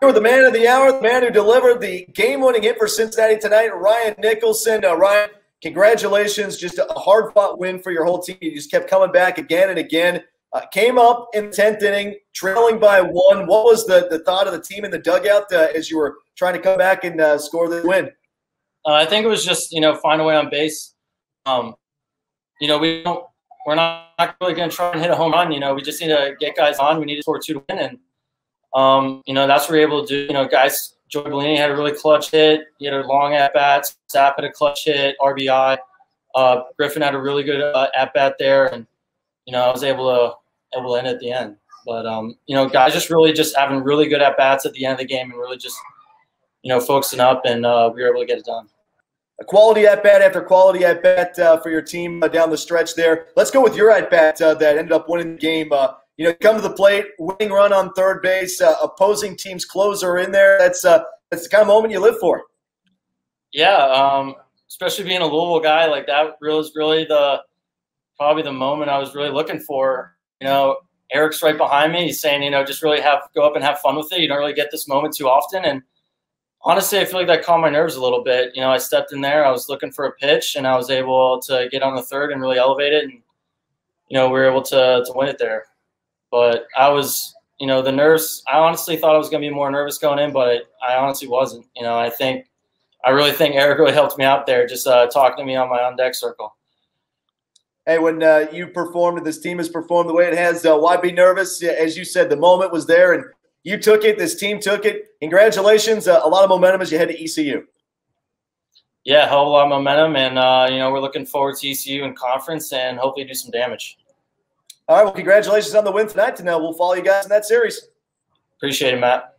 With the man of the hour, the man who delivered the game-winning hit for Cincinnati tonight, Ryan Nicholson. Ryan, congratulations! Just a hard-fought win for your whole team. You just kept coming back again and again. Uh, came up in the tenth inning, trailing by one. What was the, the thought of the team in the dugout uh, as you were trying to come back and uh, score the win? Uh, I think it was just you know find a way on base. Um, you know we don't we're not, not really going to try and hit a home run. You know we just need to get guys on. We need to score two to win, and um, you know, that's what we're able to do. You know, guys, Joey Bellini had a really clutch hit. He had a long at bat. Sapp had a clutch hit, RBI. Uh, Griffin had a really good uh, at bat there, and you know, I was able to able to end at the end. But um, you know, guys just really just having really good at bats at the end of the game, and really just you know focusing up, and uh, we were able to get it done. A quality at bat after quality at bat uh, for your team uh, down the stretch there. Let's go with your at bat uh, that ended up winning the game. You know, come to the plate, winning run on third base, uh, opposing team's closer in there. That's uh, that's the kind of moment you live for. Yeah, um, especially being a Louisville guy, like that was really the probably the moment I was really looking for. You know, Eric's right behind me. He's saying, you know, just really have go up and have fun with it. You don't really get this moment too often, and honestly, I feel like that calmed my nerves a little bit. You know, I stepped in there, I was looking for a pitch, and I was able to get on the third and really elevate it, and you know, we were able to to win it there. But I was, you know, the nerves. I honestly thought I was going to be more nervous going in, but I honestly wasn't. You know, I think, I really think Eric really helped me out there, just uh, talking to me on my on deck circle. Hey, when uh, you performed, this team has performed the way it has. Uh, why be nervous? As you said, the moment was there, and you took it. This team took it. Congratulations! Uh, a lot of momentum as you head to ECU. Yeah, a whole lot of momentum, and uh, you know we're looking forward to ECU and conference, and hopefully do some damage. All right. Well, congratulations on the win tonight. And uh, we'll follow you guys in that series. Appreciate it, Matt.